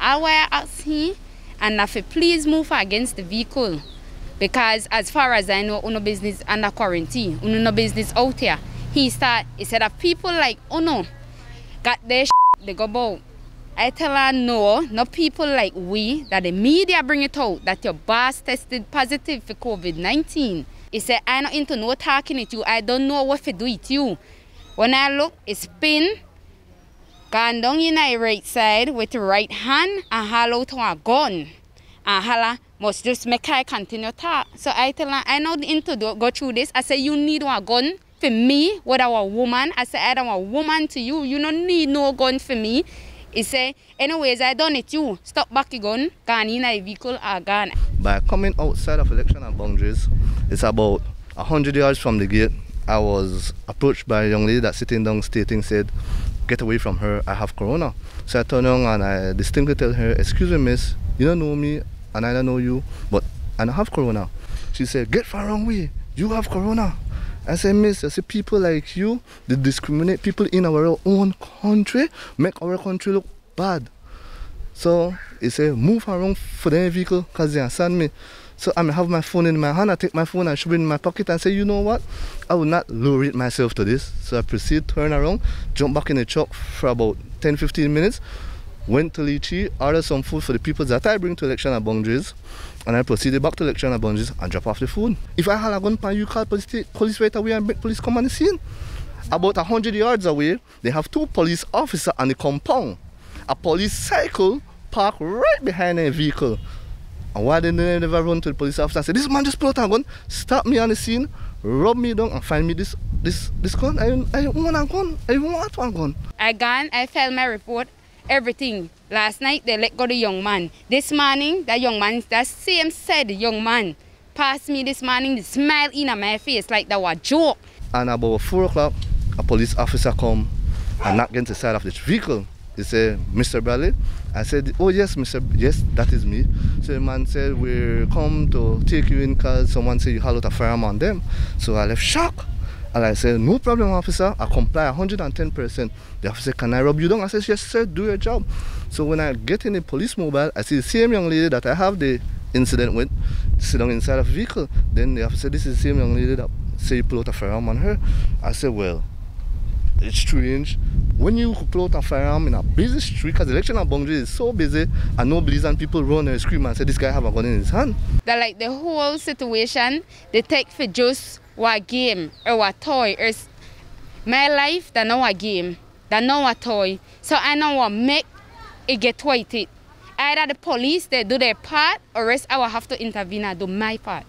I ask him, and if please move against the vehicle. Because as far as I know, uno business under quarantine, uno no business out here. He start, he said that people like uno got their they go about. I tell her no, not people like we, that the media bring it out, that your boss tested positive for COVID-19. He said, I not into no talking with you, I don't know what to do with you. When I look, it's pin, gone down in the right side with the right hand and haul out a gun. And holla, must just make I continue talk. So I tell her, I not into do, go through this. I say, you need a gun for me, what a woman. I say, I don't want a woman to you. You don't need no gun for me. He say, anyways, I done it you. Stop back your gun, gone in a vehicle or gone. By coming outside of election and boundaries, it's about 100 yards from the gate. I was approached by a young lady that sitting down stating, said, get away from her, I have corona. So I turn around and I distinctly tell her, excuse me miss, you don't know me and I don't know you, but I have corona. She said, get far away, you have corona. I said, miss, I see people like you, they discriminate people in our own country, make our country look bad. So he said, move around for the vehicle because they send me. So I have my phone in my hand, I take my phone and shove it in my pocket and say, you know what? I will not lower it myself to this. So I proceed, turn around, jump back in the truck for about 10 15 minutes, went to Lichi, ordered some food for the people that I bring to election at boundaries, and I proceeded back to election at boundaries and drop off the food. If I had a gun pan, you call police, police right away and make police come on the scene. About 100 yards away, they have two police officers on the compound. A police cycle parked right behind a vehicle. And why didn't they never run to the police officer and say, this man just pulled out a gun, stop me on the scene, rub me down and find me this this this gun. I, I want a gun. I want one gun. I gone, I filed my report, everything. Last night they let go the young man. This morning, that young man, that same said young man, passed me this morning, the smile in my face like that was a joke. And about 4 o'clock, a police officer come and knock against the side of this vehicle. He said, Mr. Bradley? I said, oh yes, Mr. Yes, that is me. So the man said, we come to take you in because someone said you had a firearm on them. So I left shocked. And I said, no problem, officer. I comply 110%. The officer can I rub you down? I said, yes, sir, do your job. So when I get in the police mobile, I see the same young lady that I have the incident with sitting inside a vehicle. Then the officer this is the same young lady that say you pull out a firearm on her. I said, well, it's strange. When you pull out a firearm in a busy street, because election at Boundary is so busy, and nobody's and people run and scream and say, this guy have a gun in his hand. That like the whole situation, they take for just what game or what toy. Or my life, that know a game, that know a toy. So I know what make it get twisted. Either the police, they do their part, or else I will have to intervene and do my part.